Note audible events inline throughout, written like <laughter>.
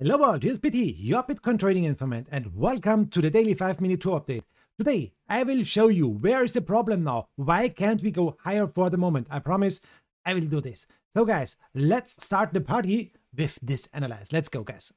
Hello world, here's BT, your Bitcoin trading informant, and welcome to the daily 5 minute tour update. Today, I will show you where is the problem now, why can't we go higher for the moment. I promise I will do this. So guys, let's start the party with this analyze. Let's go guys.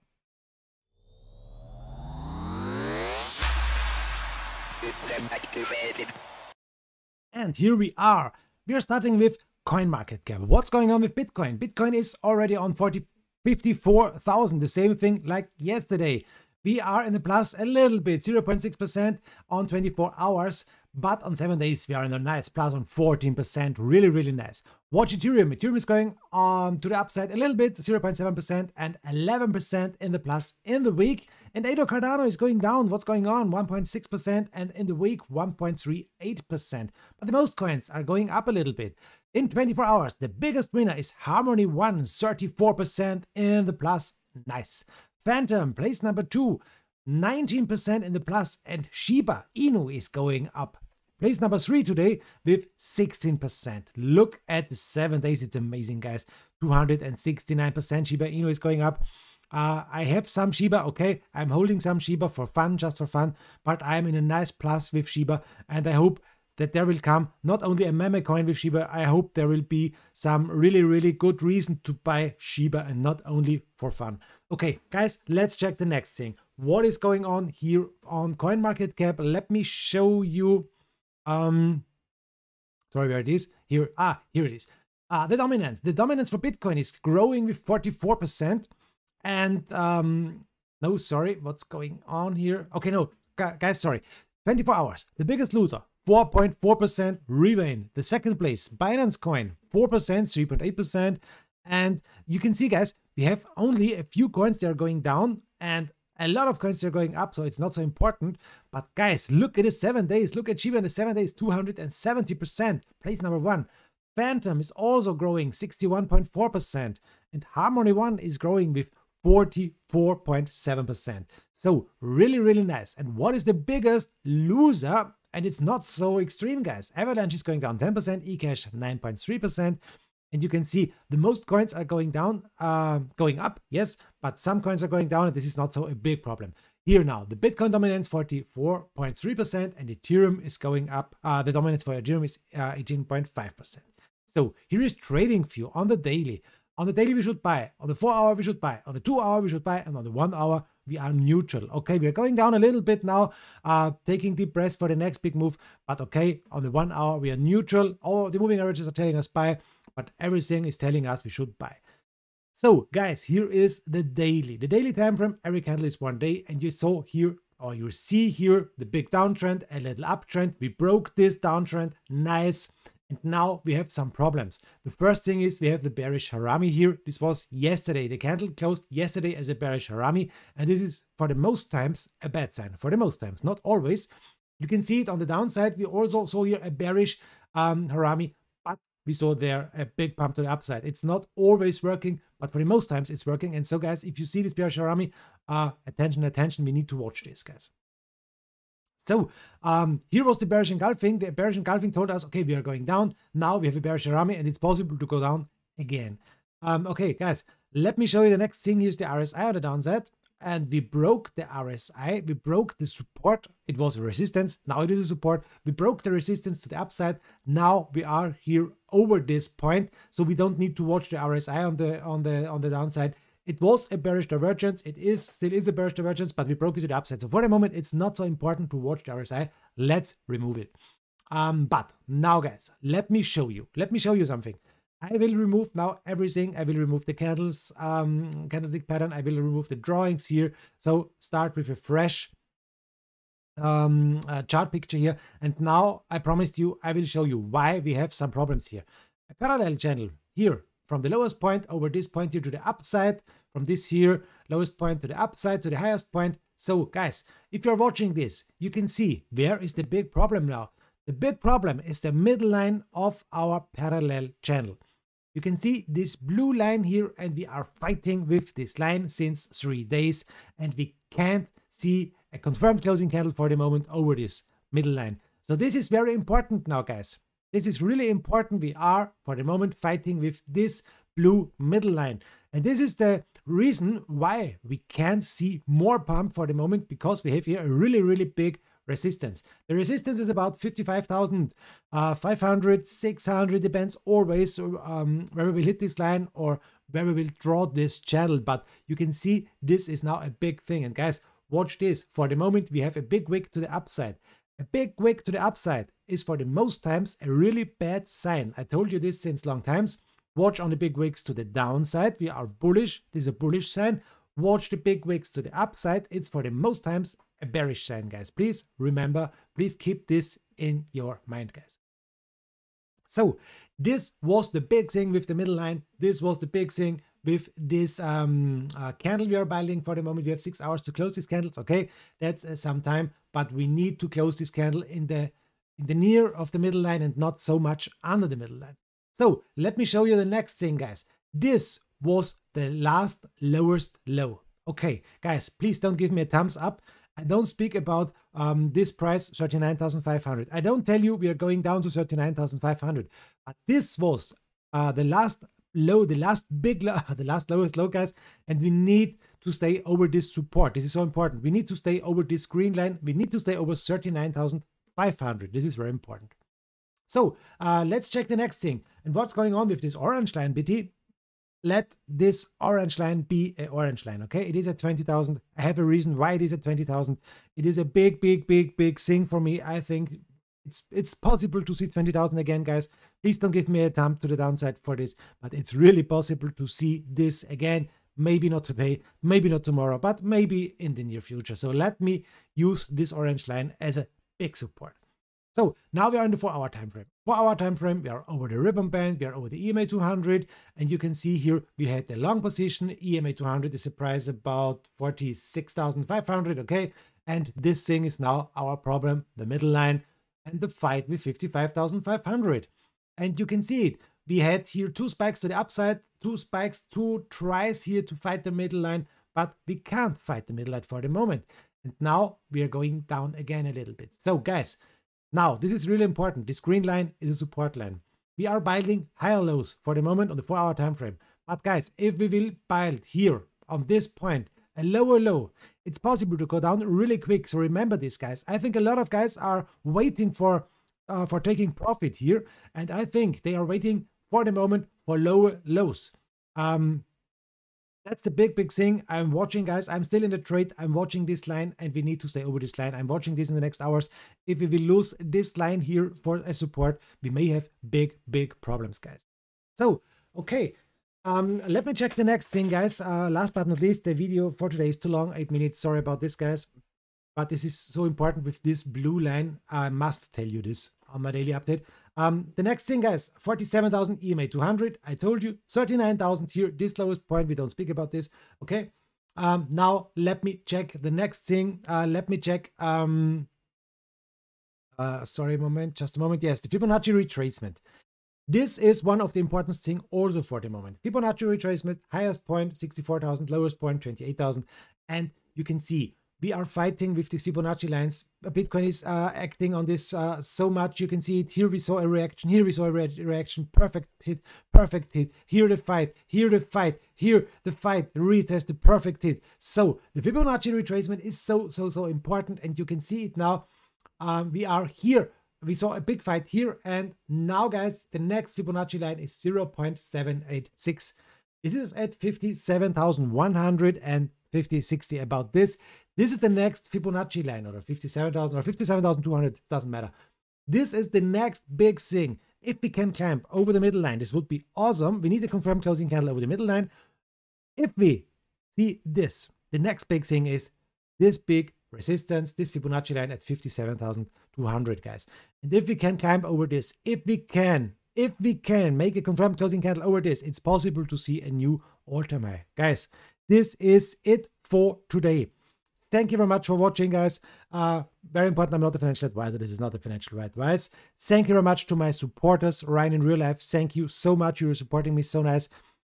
And here we are. We are starting with CoinMarketCap. What's going on with Bitcoin? Bitcoin is already on 40 54,000, the same thing like yesterday. We are in the plus a little bit, 0.6% on 24 hours, but on 7 days we are in a nice plus on 14%, really, really nice. Watch Ethereum. Ethereum is going um, to the upside a little bit, 0.7% and 11% in the plus in the week. And ADA Cardano is going down. What's going on? 1.6% and in the week 1.38%. But the most coins are going up a little bit. In 24 hours, the biggest winner is Harmony One, 34% in the plus. Nice. Fantom, place number two, 19% in the plus, and Shiba Inu is going up. Place number three today with 16%. Look at the seven days, it's amazing, guys. 269% Shiba Inu is going up. Uh, I have some Shiba, okay, I'm holding some Shiba for fun, just for fun, but I'm in a nice plus with Shiba, and I hope that there will come not only a meme coin with Shiba, I hope there will be some really, really good reason to buy Shiba and not only for fun. Okay, guys, let's check the next thing. What is going on here on CoinMarketCap? Let me show you. Um, sorry, where it is. Here, ah, here it is. Ah, the dominance. The dominance for Bitcoin is growing with 44%. And, um, no, sorry, what's going on here? Okay, no, guys, sorry. 24 hours. The biggest looter, 4.4% Revain. The second place, Binance Coin, 4%, 3.8%. And you can see, guys, we have only a few coins that are going down and a lot of coins are going up, so it's not so important. But guys, look at the seven days. Look at Shiba in the seven days, 270%. Place number one. Fantom is also growing 61.4%. And Harmony One is growing with 44.7%. So really, really nice. And what is the biggest loser? And it's not so extreme, guys. Avalanche is going down 10%, eCash 9.3%. And you can see the most coins are going down, uh, going up, yes, but some coins are going down, and this is not so a big problem. Here now, the Bitcoin dominance 44.3%, and Ethereum is going up. Uh, the dominance for Ethereum is uh, 18.5%. So here is TradingView on the daily. On the daily, we should buy. On the four hour, we should buy. On the two hour, we should buy. And on the one hour, we are neutral. Okay, we are going down a little bit now, uh, taking deep breaths for the next big move. But okay, on the one hour, we are neutral. All the moving averages are telling us buy, but everything is telling us we should buy. So, guys, here is the daily. The daily time frame, every candle is one day. And you saw here, or you see here, the big downtrend, a little uptrend. We broke this downtrend. Nice. And now we have some problems. The first thing is we have the bearish harami here. This was yesterday. The candle closed yesterday as a bearish harami. And this is for the most times a bad sign. For the most times, not always. You can see it on the downside. We also saw here a bearish um, harami, but we saw there a big pump to the upside. It's not always working, but for the most times it's working. And so guys, if you see this bearish harami, uh, attention, attention, we need to watch this, guys. So um, here was the bearish engulfing. The bearish engulfing told us, okay, we are going down. Now we have a bearish harami and it's possible to go down again. Um, okay, guys, let me show you the next thing. Here's the RSI on the downside. And we broke the RSI. We broke the support. It was a resistance. Now it is a support. We broke the resistance to the upside. Now we are here over this point. So we don't need to watch the RSI on the on the on the downside. It was a bearish divergence. It is still is a bearish divergence, but we broke it to the upside. So for the moment, it's not so important to watch the RSI. Let's remove it. Um, but now, guys, let me show you. Let me show you something. I will remove now everything. I will remove the candles, um, candlestick pattern. I will remove the drawings here. So start with a fresh um, uh, chart picture here. And now I promised you, I will show you why we have some problems here. A parallel channel here from the lowest point over this point here to the upside, from this here lowest point to the upside to the highest point. So guys, if you're watching this, you can see where is the big problem now. The big problem is the middle line of our parallel channel. You can see this blue line here and we are fighting with this line since three days and we can't see a confirmed closing candle for the moment over this middle line. So this is very important now guys. This is really important. We are, for the moment, fighting with this blue middle line. And this is the reason why we can't see more pump for the moment because we have here a really, really big resistance. The resistance is about 55,500, uh, 600, depends always um, where we will hit this line or where we will draw this channel. But you can see this is now a big thing. And guys, watch this. For the moment, we have a big wick to the upside. A big wick to the upside is for the most times a really bad sign. I told you this since long times. Watch on the big wicks to the downside. We are bullish. This is a bullish sign. Watch the big wicks to the upside. It's for the most times a bearish sign, guys. Please remember, please keep this in your mind, guys. So this was the big thing with the middle line. This was the big thing with this um, uh, candle we are buying for the moment. We have six hours to close these candles. Okay, that's uh, some time, but we need to close this candle in the in the near of the middle line and not so much under the middle line. So let me show you the next thing, guys. This was the last lowest low. Okay, guys, please don't give me a thumbs up. I don't speak about um, this price, 39,500. I don't tell you we are going down to 39,500. But this was uh, the last low, the last big <laughs> the last lowest low, guys. And we need to stay over this support. This is so important. We need to stay over this green line. We need to stay over 39,500. This is very important. So uh, let's check the next thing. And what's going on with this orange line, BT? let this orange line be an orange line, okay? It is at 20,000. I have a reason why it is at 20,000. It is a big, big, big, big thing for me. I think it's it's possible to see 20,000 again, guys. Please don't give me a thumb to the downside for this, but it's really possible to see this again. Maybe not today, maybe not tomorrow, but maybe in the near future. So let me use this orange line as a big support. So now we are in the four hour time frame. Four hour time frame, we are over the ribbon band, we are over the EMA 200, and you can see here we had the long position. EMA 200 is a price about 46,500, okay? And this thing is now our problem, the middle line, and the fight with 55,500. And you can see it. We had here two spikes to the upside, two spikes, two tries here to fight the middle line, but we can't fight the middle line for the moment. And now we are going down again a little bit. So guys, now, this is really important. This green line is a support line. We are building higher lows for the moment on the 4-hour time frame. But guys, if we will build here on this point a lower low, it's possible to go down really quick. So remember this, guys. I think a lot of guys are waiting for uh, for taking profit here, and I think they are waiting for the moment for lower lows. Um, that's the big, big thing. I'm watching, guys. I'm still in the trade. I'm watching this line, and we need to stay over this line. I'm watching this in the next hours. If we will lose this line here for a support, we may have big, big problems, guys. So, okay. Um, let me check the next thing, guys. Uh, last but not least, the video for today is too long, eight minutes. Sorry about this, guys. But this is so important with this blue line. I must tell you this on my daily update. Um, the next thing, guys, 47,000 EMA 200. I told you 39,000 here, this lowest point. We don't speak about this. Okay. Um, now let me check the next thing. Uh, let me check. Um, uh, sorry, moment, just a moment. Yes, the Fibonacci retracement. This is one of the important thing also for the moment. Fibonacci retracement, highest point 64,000, lowest point 28,000. And you can see we are fighting with these Fibonacci lines. Bitcoin is uh, acting on this uh, so much. You can see it. Here we saw a reaction. Here we saw a re reaction. Perfect hit. Perfect hit. Here the fight. Here the fight. Here the fight. Retest the perfect hit. So the Fibonacci retracement is so, so, so important. And you can see it now. Um, we are here. We saw a big fight here. And now, guys, the next Fibonacci line is 0.786. This is at 57,150, 60 about this. This is the next Fibonacci line or 57,000 or 57,200, doesn't matter. This is the next big thing. If we can climb over the middle line, this would be awesome. We need a confirmed closing candle over the middle line. If we see this, the next big thing is this big resistance, this Fibonacci line at 57,200, guys. And if we can climb over this, if we can, if we can make a confirmed closing candle over this, it's possible to see a new all-time high. Guys, this is it for today. Thank you very much for watching, guys. Uh, very important, I'm not a financial advisor. This is not a financial advice. Thank you very much to my supporters, Ryan in real life. Thank you so much. You're supporting me so nice.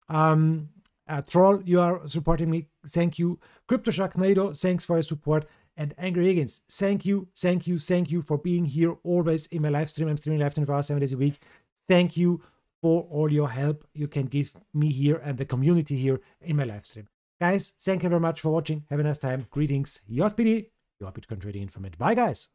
Um, uh, Troll, you are supporting me. Thank you. Crypto Sharknado, thanks for your support. And Angry Higgins, thank you, thank you, thank you for being here always in my live stream. I'm streaming live 24 hours, seven days a week. Thank you for all your help you can give me here and the community here in my live stream. Guys, thank you very much for watching. Have a nice time. Greetings. Yours BT, your Bitcoin trading informant. Bye, guys.